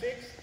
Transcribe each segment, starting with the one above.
six.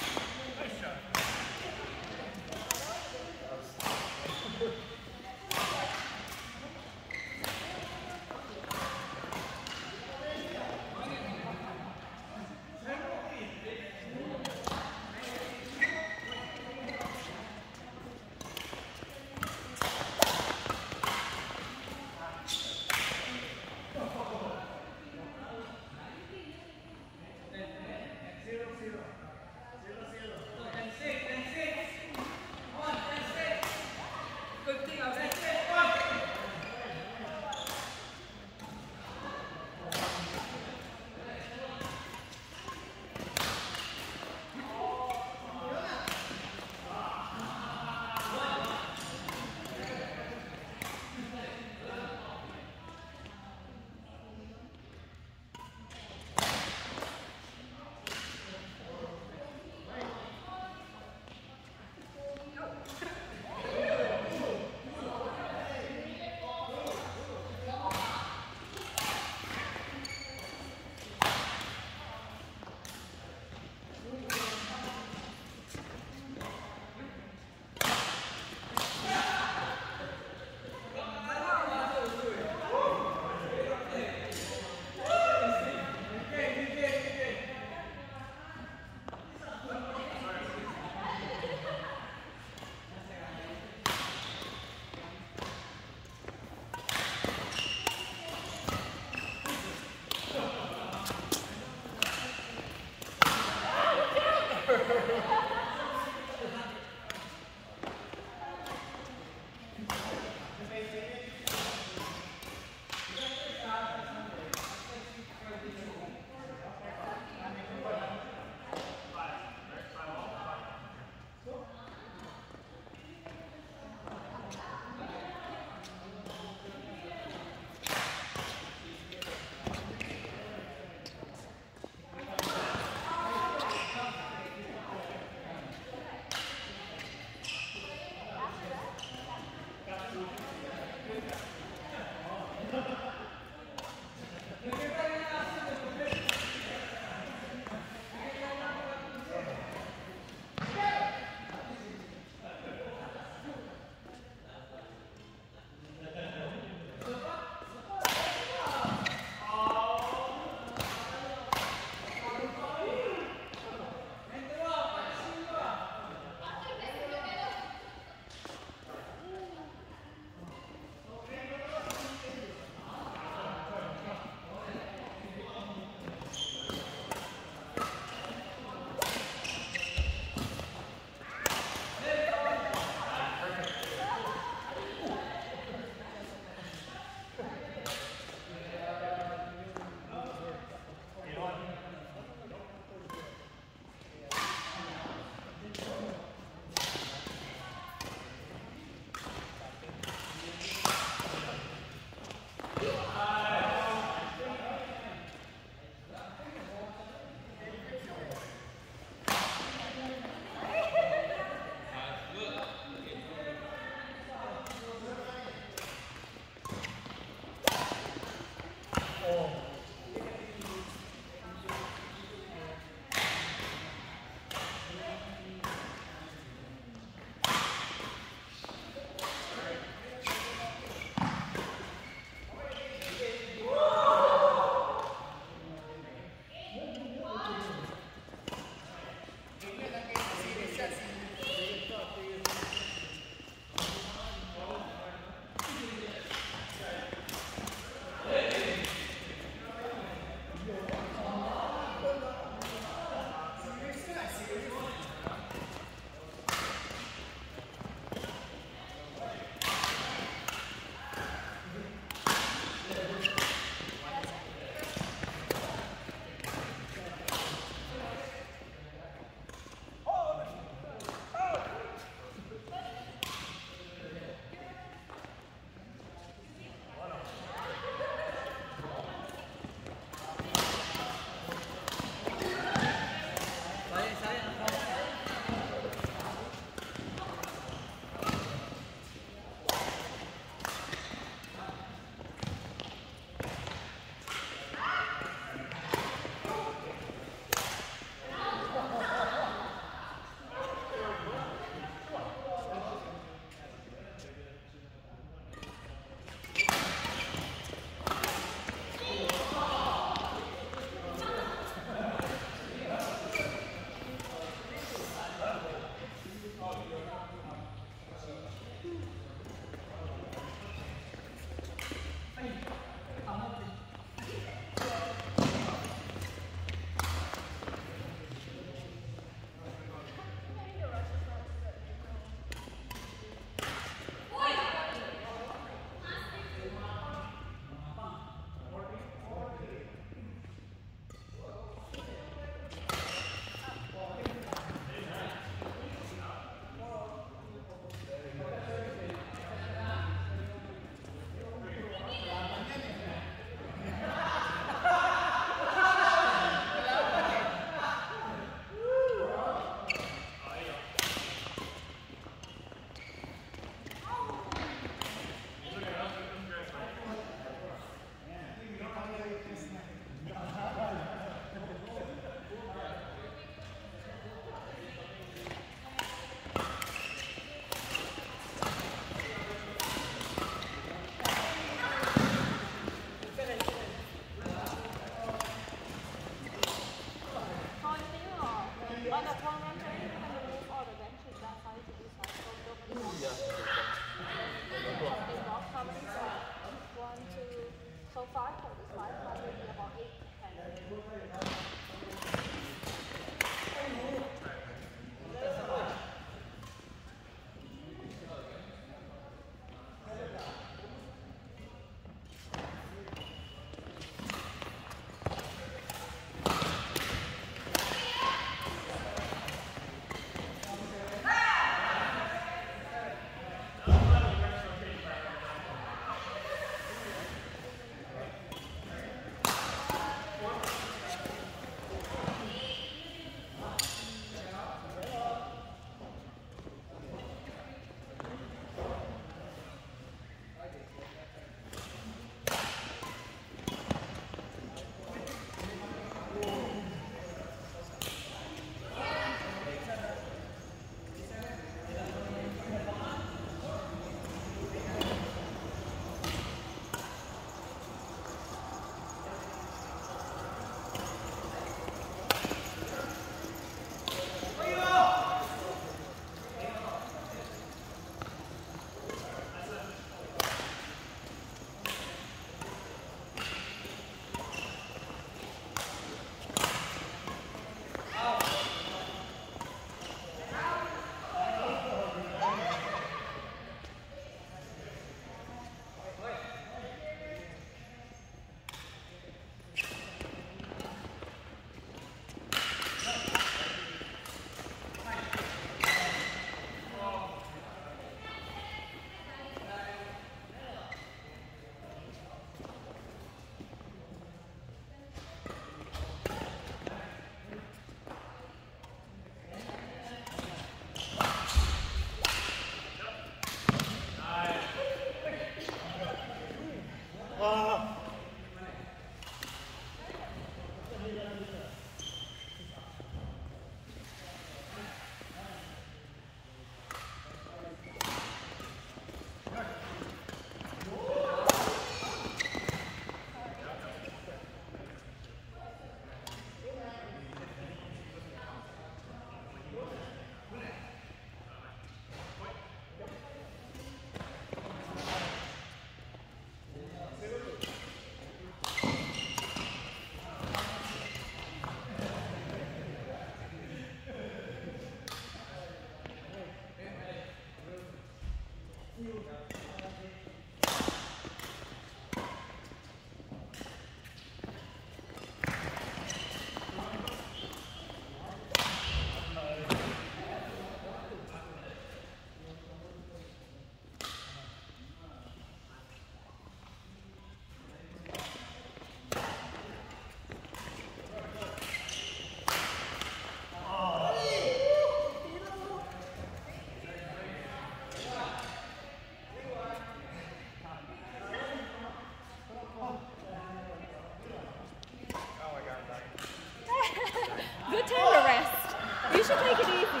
should take it easy.